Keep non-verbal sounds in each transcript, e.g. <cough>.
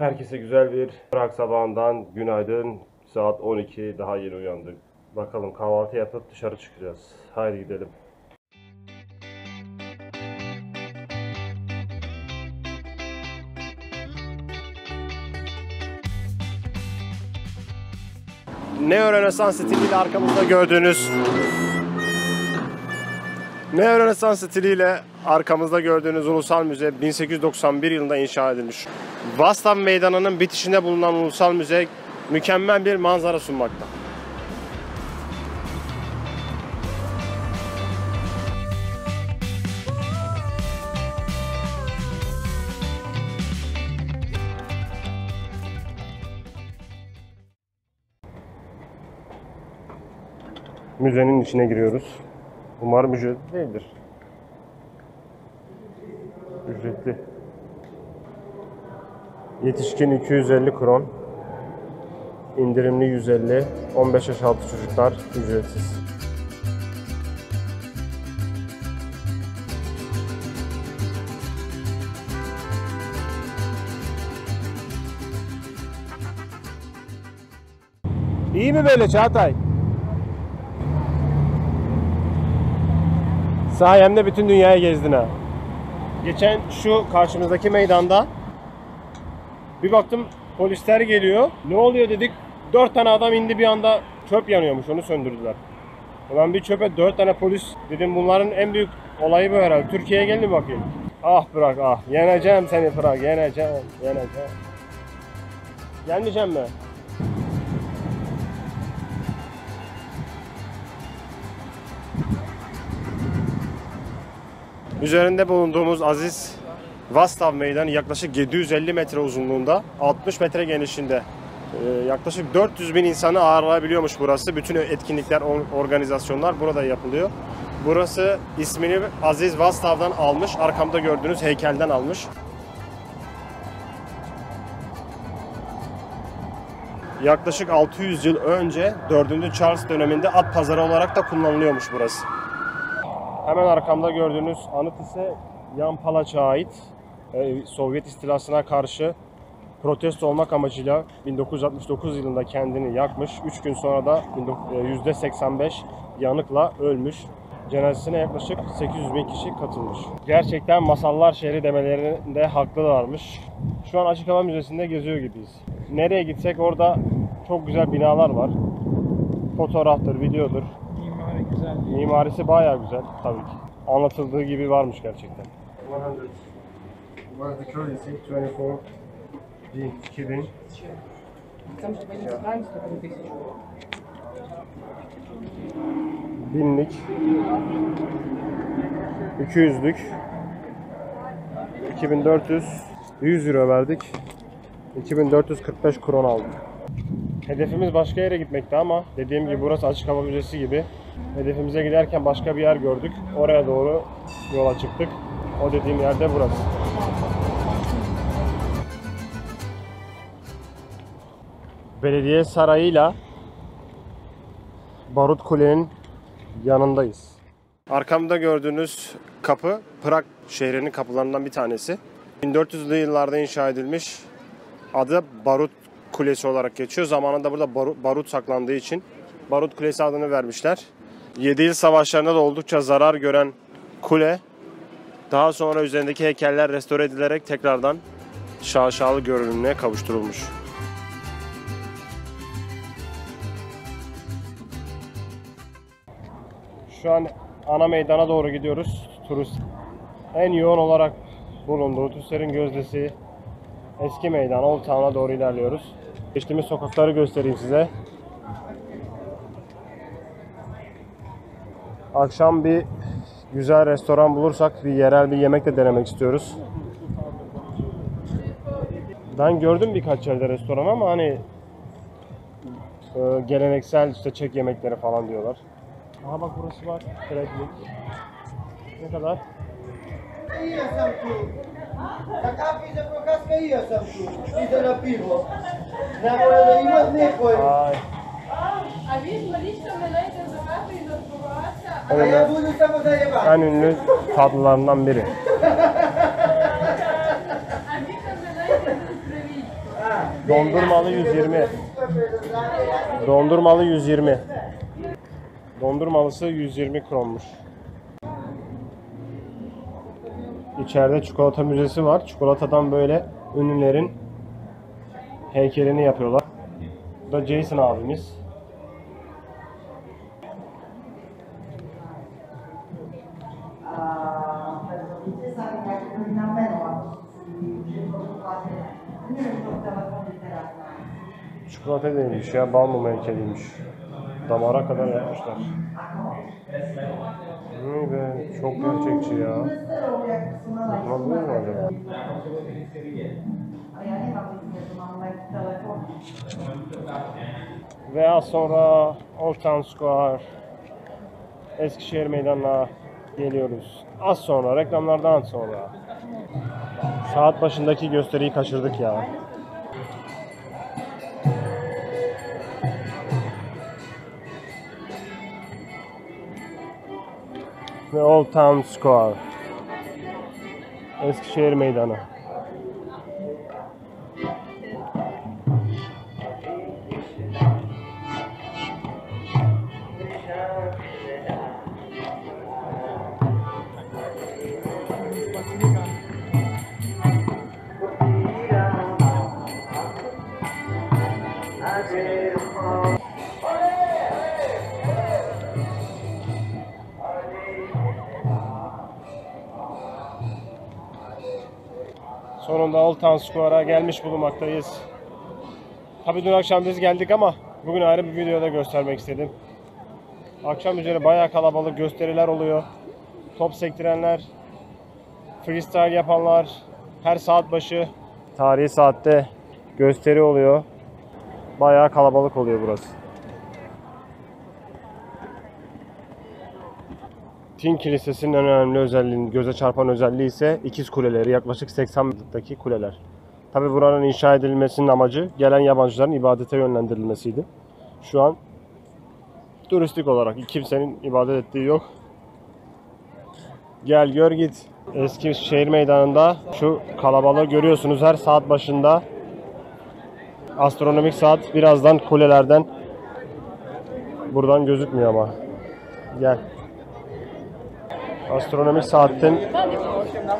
Herkese güzel bir Prag sabahından günaydın. Saat 12 daha yeni uyandık. Bakalım kahvaltı yapıp dışarı çıkacağız. Haydi gidelim. Neo Rönesans stiliyle arkamızda gördüğünüz Neo Rönesans stiliyle arkamızda gördüğünüz Ulusal Müze 1891 yılında inşa edilmiş. Vastav Meydanı'nın bitişinde bulunan Ulusal Müze mükemmel bir manzara sunmakta. Müzenin içine giriyoruz. Umarım ücretli değildir. Ücretli. Yetişkin 250 kron. indirimli 150. 15 yaş altı çocuklar ücretsiz. İyi mi böyle Çağatay? Sayemde bütün dünyayı gezdin ha. Geçen şu karşımızdaki meydanda bir baktım polisler geliyor. Ne oluyor dedik. Dört tane adam indi bir anda çöp yanıyormuş onu söndürdüler. Ben bir çöpe dört tane polis dedim bunların en büyük olayı bu herhalde. Türkiye'ye gelin bakayım. Ah bırak ah. Yeneceğim seni bırak. Yeneceğim. Yeneceğim. Gelmeyeceğim mi? Üzerinde bulunduğumuz Aziz Vastav Meydanı yaklaşık 750 metre uzunluğunda, 60 metre genişliğinde. Ee, yaklaşık 400 bin insanı ağırlayabiliyormuş burası. Bütün etkinlikler, or- organizasyonlar burada yapılıyor. Burası ismini Aziz Vastav'dan almış. Arkamda gördüğünüz heykelden almış. Yaklaşık 600 yıl önce 4. Charles döneminde at pazarı olarak da kullanılıyormuş burası. Hemen arkamda gördüğünüz anıt ise Yan Palaç'a ait. Ee, Sovyet istilasına karşı protesto olmak amacıyla 1969 yılında kendini yakmış. 3 gün sonra da %85 yanıkla ölmüş. Cenazesine yaklaşık 800 bin kişi katılmış. Gerçekten masallar şehri demelerinde haklılarmış. Şu an Açık Hava Müzesi'nde geziyor gibiyiz. Nereye gitsek orada çok güzel binalar var. Fotoğraftır, videodur güzel. Mimarisi bayağı güzel tabii ki. Anlatıldığı gibi varmış gerçekten. 100. What is the currency? 24 bin kirin. Binlik. 200'lük. 2400 100 euro verdik. 2445 kron aldık. Hedefimiz başka yere gitmekti ama dediğim gibi burası açık hava müzesi gibi Hedefimize giderken başka bir yer gördük. Oraya doğru yola çıktık. O dediğim yerde burası. Belediye sarayıyla Barut Kule'nin yanındayız. Arkamda gördüğünüz kapı Prag şehrinin kapılarından bir tanesi. 1400'lü yıllarda inşa edilmiş. Adı Barut Kulesi olarak geçiyor. Zamanında burada baru- barut saklandığı için Barut Kulesi adını vermişler. 7 yıl savaşlarında da oldukça zarar gören kule daha sonra üzerindeki heykeller restore edilerek tekrardan şaşalı görünümüne kavuşturulmuş. Şu an ana meydana doğru gidiyoruz. Turist en yoğun olarak bulunduğu turistlerin gözdesi eski meydan Old Town'a doğru ilerliyoruz. Geçtiğimiz sokakları göstereyim size. Akşam bir güzel restoran bulursak bir yerel bir yemek de denemek istiyoruz. Ben gördüm birkaç yerde restoran ama hani e, geleneksel işte Çek yemekleri falan diyorlar. Aha bak burası var. Kreklik. Ne kadar? Ay. Spogovača, A ja budu samo da je vam. En ünlü tatlılarından biri. Dondurmalı 120. Dondurmalı 120. Dondurmalısı 120 kronmuş. İçeride çikolata müzesi var. Çikolatadan böyle ünlülerin heykelini yapıyorlar. Bu da Jason abimiz. Çikolata değilmiş ya, bal mum heykeliymiş. Damara kadar yapmışlar. Vay be, çok gerçekçi ya. Olabilir mi acaba? Ve az sonra Old Town Square Eskişehir Meydanı'na geliyoruz. Az sonra, reklamlardan sonra. Saat başındaki gösteriyi kaçırdık ya. Ve Old Town Square. Eskişehir Meydanı. Sonunda Old Town Square'a gelmiş bulunmaktayız. Tabii dün akşam biz geldik ama bugün ayrı bir videoda göstermek istedim. Akşam üzeri bayağı kalabalık gösteriler oluyor. Top sektirenler, freestyle yapanlar, her saat başı tarihi saatte gösteri oluyor. Bayağı kalabalık oluyor burası. Tin Kilisesi'nin en önemli özelliği, göze çarpan özelliği ise ikiz kuleleri. Yaklaşık 80 metredeki kuleler. Tabi buranın inşa edilmesinin amacı gelen yabancıların ibadete yönlendirilmesiydi. Şu an turistik olarak kimsenin ibadet ettiği yok. Gel gör git. Eski şehir meydanında şu kalabalığı görüyorsunuz her saat başında. Astronomik saat birazdan kulelerden buradan gözükmüyor ama. Gel. Astronomik saatin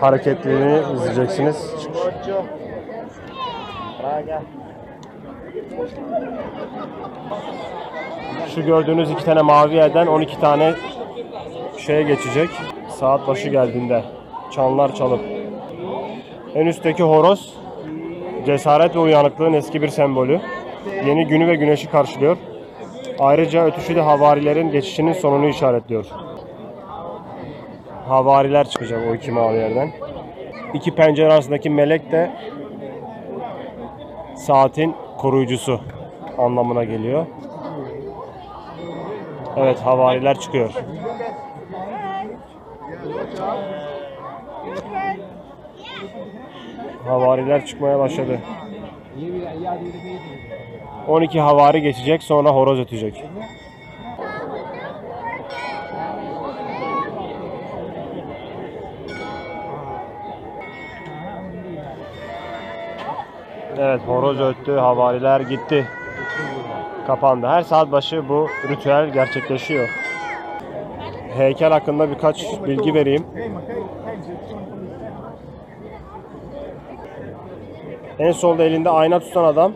hareketliliğini izleyeceksiniz. Şu gördüğünüz iki tane mavi yerden 12 tane şeye geçecek. Saat başı geldiğinde çanlar çalıp. En üstteki horoz cesaret ve uyanıklığın eski bir sembolü. Yeni günü ve güneşi karşılıyor. Ayrıca ötüşü de havarilerin geçişinin sonunu işaretliyor havariler çıkacak o iki mavi yerden. İki pencere arasındaki melek de saatin koruyucusu anlamına geliyor. Evet havariler çıkıyor. Havariler çıkmaya başladı. 12 havari geçecek sonra horoz ötecek. Evet horoz öttü, havariler gitti. Kapandı. Her saat başı bu ritüel gerçekleşiyor. Heykel hakkında birkaç bilgi vereyim. En solda elinde ayna tutan adam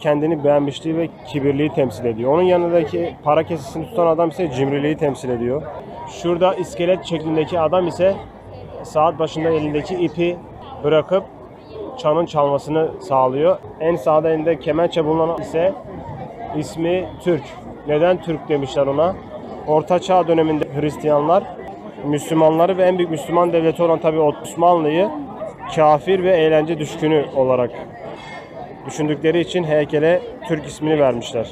kendini beğenmişliği ve kibirliği temsil ediyor. Onun yanındaki para kesesini tutan adam ise cimriliği temsil ediyor. Şurada iskelet şeklindeki adam ise saat başında elindeki ipi bırakıp çanın çalmasını sağlıyor. En sağda elinde kemençe bulunan ise ismi Türk. Neden Türk demişler ona? Orta Çağ döneminde Hristiyanlar Müslümanları ve en büyük Müslüman devleti olan tabi Osmanlı'yı kafir ve eğlence düşkünü olarak düşündükleri için heykele Türk ismini vermişler.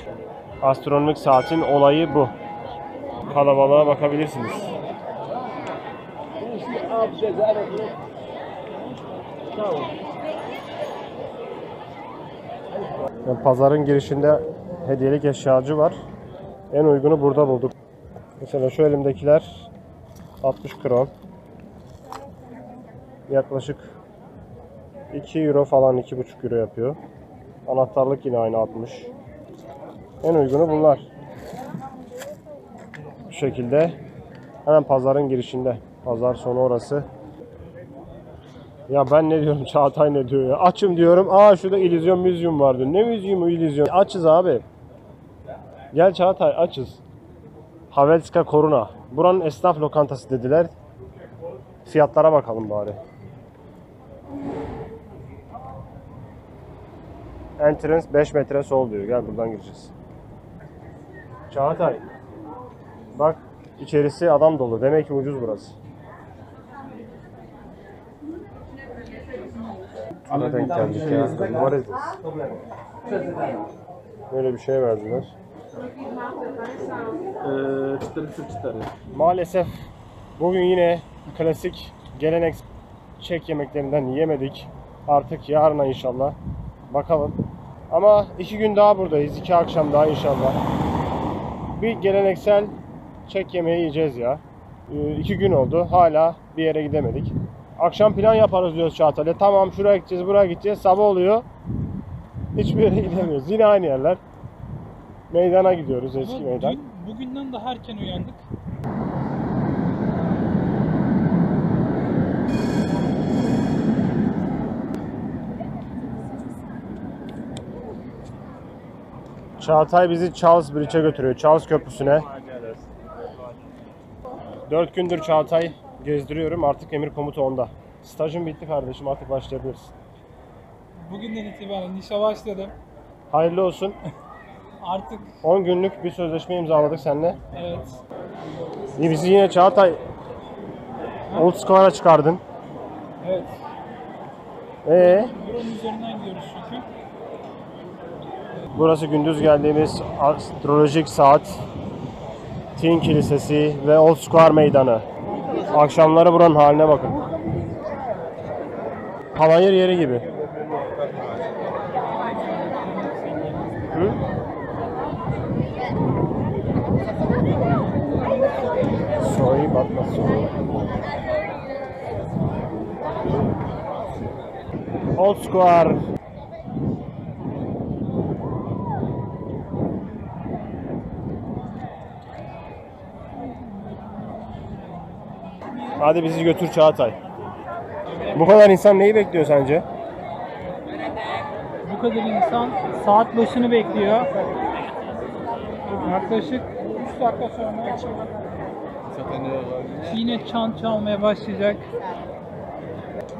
Astronomik saatin olayı bu. Kalabalığa bakabilirsiniz. Yani pazarın girişinde hediyelik eşyacı var. En uygunu burada bulduk. Mesela şu elimdekiler 60 kron. Yaklaşık 2 euro falan 2,5 euro yapıyor. Anahtarlık yine aynı 60. En uygunu bunlar. Bu şekilde. Hemen pazarın girişinde. Pazar sonu orası. Ya ben ne diyorum Çağatay ne diyor ya. Açım diyorum. Aa şurada illüzyon müzyum var diyor. Ne müzyumu illüzyon? Açız abi. Gel Çağatay açız. Havelska Koruna. Buranın esnaf lokantası dediler. Fiyatlara bakalım bari. Entrance 5 metre sol diyor. Gel buradan gireceğiz. Çağatay. Bak içerisi adam dolu. Demek ki ucuz burası. Şuna denk geldik ya. İs this? Böyle bir şey verdiler. Maalesef bugün yine klasik gelenek Çek yemeklerinden yemedik. Artık yarına inşallah. Bakalım. Ama iki gün daha buradayız. iki akşam daha inşallah. Bir geleneksel Çek yemeği yiyeceğiz ya. Ee, iki gün oldu. Hala bir yere gidemedik. Akşam plan yaparız diyoruz Çağatay'la. Tamam şuraya gideceğiz, buraya gideceğiz. Sabah oluyor. Hiçbir yere gidemiyoruz. Yine aynı yerler. Meydana gidiyoruz eski Ama meydan. dün, bugünden daha erken uyandık. Çağatay bizi Charles Bridge'e götürüyor. Charles Köprüsü'ne. 4 gündür Çağatay gezdiriyorum. Artık emir komutu onda. Stajım bitti kardeşim. Artık başlayabiliriz. Bugünden itibaren işe başladım. Hayırlı olsun. <laughs> Artık 10 günlük bir sözleşme imzaladık seninle. evet İyi bizi yine Çağatay Old Square'a çıkardın. evet Ee, buranın üzerinden gidiyoruz çünkü. burası gündüz geldiğimiz astrolojik saat, Tin Kilisesi ve Old Square Meydanı. Akşamları buranın haline bakın. Panayır yeri gibi. Hı? Sorry but not sorry. Old Square. Hadi bizi götür Çağatay. Bu kadar insan neyi bekliyor sence? Bu kadar insan saat başını bekliyor. Yaklaşık 3 dakika sonra yine çan çalmaya başlayacak.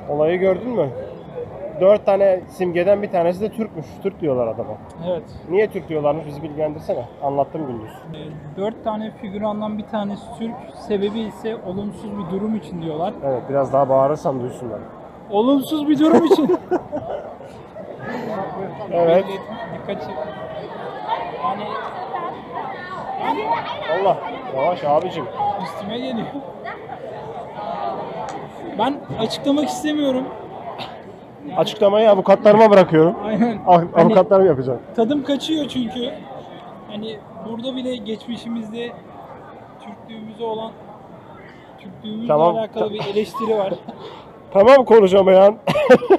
Olayı gördün mü? Dört tane simgeden bir tanesi de Türkmüş. Türk diyorlar adama. Evet. Niye Türk diyorlarmış bizi bilgilendirsene. Anlattım gündüz. 4 tane figürandan bir tanesi Türk. Sebebi ise olumsuz bir durum için diyorlar. Evet biraz daha bağırırsam duysunlar. Olumsuz bir durum için. <laughs> Evet. Dikkat çek. Yani Allah. Yavaş abicim. üstüme geliyor. Ben açıklamak istemiyorum. Açıklamayı avukatlarıma bırakıyorum. Aynen. Av- Hani Avukatlarım yapacak. tadım kaçıyor çünkü. Hani burada bile geçmişimizde Türklüğümüze olan Türklüğümüzle Tamam. alakalı bir eleştiri var. <laughs> Tamam konuşamayan.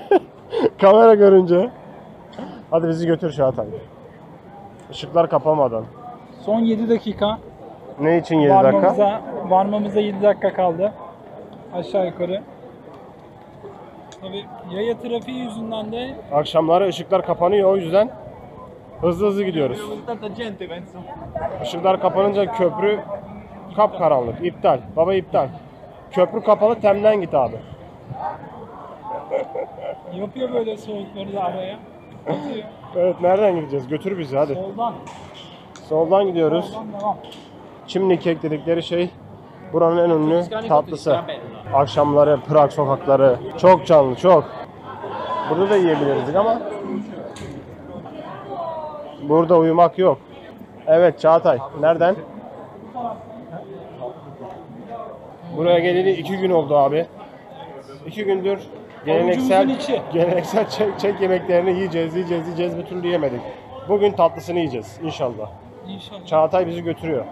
<laughs> Kamera görünce. Hadi bizi götür Çağatay. Işıklar kapamadan. Son 7 dakika. Ne için 7 dakika? Varmamıza, varmamıza 7 dakika kaldı. Aşağı yukarı. Tabii yaya trafiği yüzünden de Akşamları ışıklar kapanıyor o yüzden hızlı hızlı gidiyoruz. Işıklar kapanınca köprü kapkaranlık. İptal. Baba iptal. Köprü kapalı Tem'den git abi. <laughs> yapıyor böyle soğukları da araya. Atıyor. Evet nereden gideceğiz? Götür bizi hadi. Soldan. Soldan gidiyoruz. Soldan devam. Çimli kek dedikleri şey buranın en ünlü tatlısı. Akşamları Prag sokakları çok canlı çok. Burada da yiyebilirdik ama burada uyumak yok. Evet Çağatay nereden? Buraya geleli iki gün oldu abi. İki gündür geleneksel geleneksel çek, çek yemeklerini yiyeceğiz, yiyeceğiz, yiyeceğiz bir türlü yemedik. Bugün tatlısını yiyeceğiz inşallah. İnşallah. Çağatay bizi götürüyor.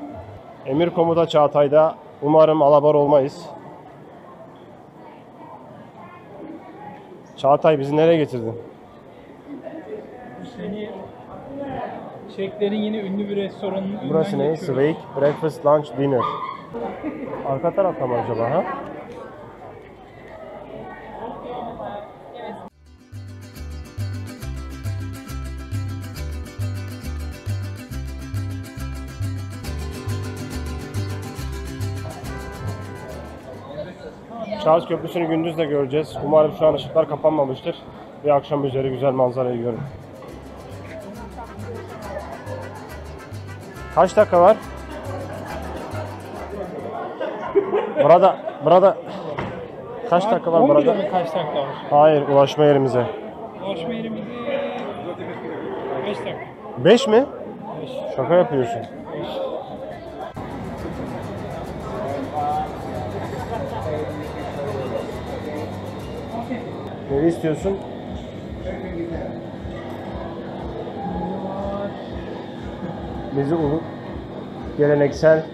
Emir komuta Çağatay'da umarım alabar olmayız. Çağatay bizi nereye getirdin? Çeklerin yine ünlü bir restoranının Burası ne? Sveik Breakfast Lunch Dinner. Arka tarafta mı acaba ha? Charles Köprüsü'nü gündüz de göreceğiz. Umarım şu an ışıklar kapanmamıştır. Bir akşam üzeri güzel manzarayı görün. Kaç dakika var? Burada, burada kaç dakika var 11'de burada? mi kaç dakika var? Hayır, ulaşma yerimize. Ulaşma yerimizde 5 dakika. 5 mi? 5. Şaka yapıyorsun. Ne istiyorsun? Bizi ulu geleneksel e,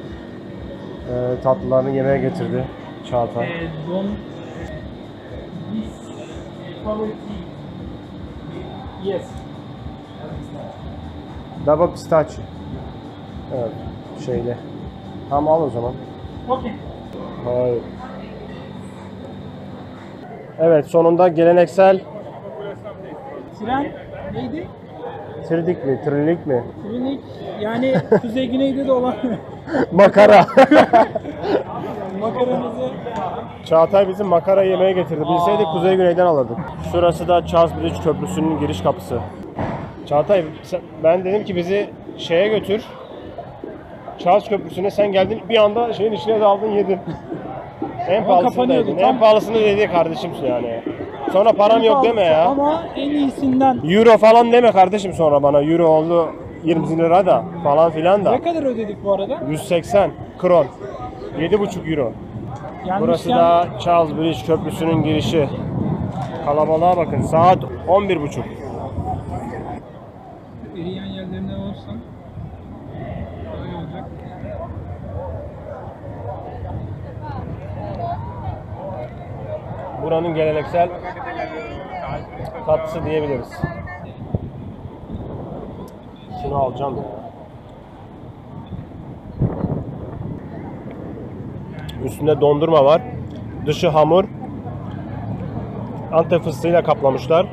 tatlılarını yemeğe getirdi Çağatay. Quality... Yes. Double pistachio. Evet, şeyle. Tamam al o zaman. Okay. Hayır. Evet, sonunda geleneksel Tren neydi? Tridik mi, trilik mi? Trinik yani <laughs> Kuzey Güney'de de olan Makara. <laughs> makaramızı Çağatay bizim makara yemeğe getirdi. Bilseydik kuzey güneyden alırdık. Şurası da Charles Bridge Köprüsü'nün giriş kapısı. Çağatay sen- ben dedim ki bizi şeye götür. Charles Köprüsü'ne sen geldin bir anda şeyin içine daldın yedin. En pahalısını kapanıyordu, dedin. tam- En pahalısını dedi kardeşim yani. Sonra param yok deme ya. Ama en iyisinden Euro falan deme kardeşim sonra bana. Euro oldu 20 lira da falan filan da. ne kadar ödedik bu arada? 180 kron. 7,5 euro. Burası Gelmişken da Charles Bridge Köprüsü'nün girişi. Kalabalığa bakın. Saat 11.30. Buranın geleneksel tatlısı diyebiliriz. Şunu alacağım ya. Üstünde dondurma var. Dışı hamur. Antep fıstığıyla kaplamışlar.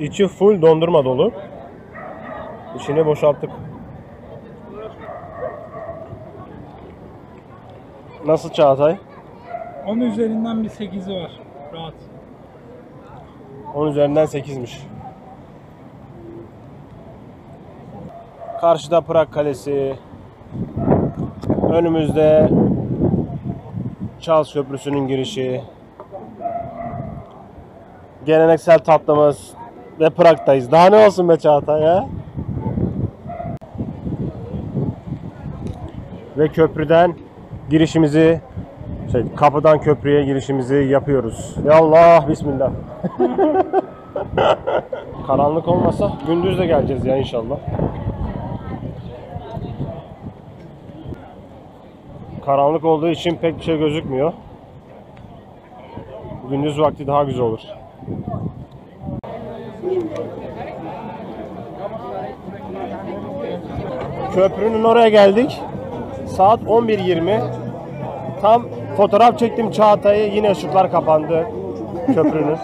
İçi full dondurma dolu. İçini boşalttık. Nasıl Çağatay? 10 üzerinden bir 8'i var. Rahat. 10 üzerinden 8'miş. Karşıda Prag Kalesi. Önümüzde Charles Köprüsü'nün girişi. Geleneksel tatlımız ve Prag'dayız. Daha ne olsun be Çağatay ya? Ve köprüden girişimizi şey, kapıdan köprüye girişimizi yapıyoruz. Ya Allah bismillah. <laughs> Karanlık olmasa gündüz de geleceğiz ya inşallah. Karanlık olduğu için pek bir şey gözükmüyor. Gündüz vakti daha güzel olur. Köprünün oraya geldik. Saat 11.20. Tam fotoğraf çektim Çağatay'ı. Yine ışıklar kapandı köprünün.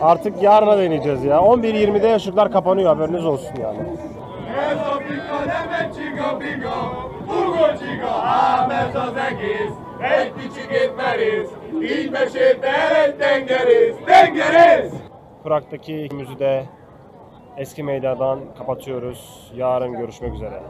Artık yarına deneyeceğiz ya. 11.20'de ışıklar kapanıyor haberiniz olsun yani. Dengeriz. Prag'daki müzide eski meydandan kapatıyoruz. Yarın görüşmek üzere.